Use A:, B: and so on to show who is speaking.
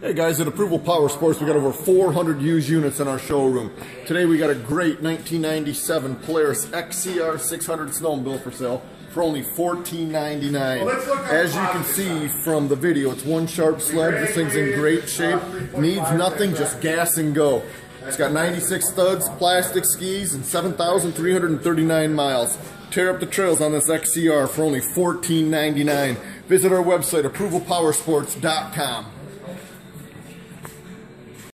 A: Hey guys, at Approval Power Sports, we got over 400 used units in our showroom. Today we got a great 1997 Polaris XCR 600 snowmobile for sale for only $14.99. As you can see from the video, it's one sharp sled. This thing's in great shape. Needs nothing, just gas and go. It's got 96 studs, plastic skis, and 7,339 miles. Tear up the trails on this XCR for only $14.99. Visit our website, approvalpowersports.com.